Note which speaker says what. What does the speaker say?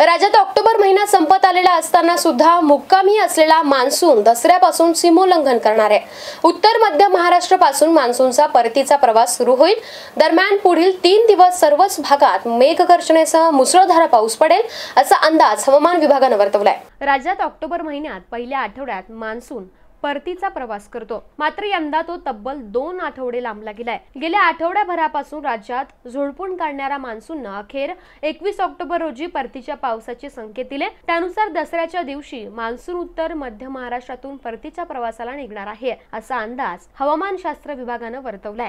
Speaker 1: राज्यात ऑक्टोबर महिना संपत आलेला असताना सुद्धा मुक्कामी असलेला मान्सून दसऱ्यापासून सीमोल्लंघन करणार आहे. उत्तर मध्य महाराष्ट्रापासून मान्सूनचा परतीचा प्रवास सुरू होईल. दरम्यान पुढील तीन दिवस सर्वच भागात मेघगर्जनेसह मुसळधार पाऊस पडेल असा अंदाज हवामान विभागानं वर्तवलाय. राज्यात ऑक्टोबर महिन्यात पहिल्या आठवड्यात मान्सून परतीचा प्रवास करतो. मात्र यंदा तो तब्बल दोन आठवडे लांबला गेलाय. गेल्या आठवड्याभरापासून राज्यात झोडपून काढणाऱ्या मान्सूननं अखेर एकवीस ऑक्टोबर रोजी परतीच्या पावसाचे संकेत दिले. त्यानुसार दसऱ्याच्या दिवशी मान्सून उत्तर मध्य महाराष्ट्रातून परतीच्या प्रवासाला निघणार आहे असा अंदाज हवामानशास्त्र विभागानं वर्तवलाय.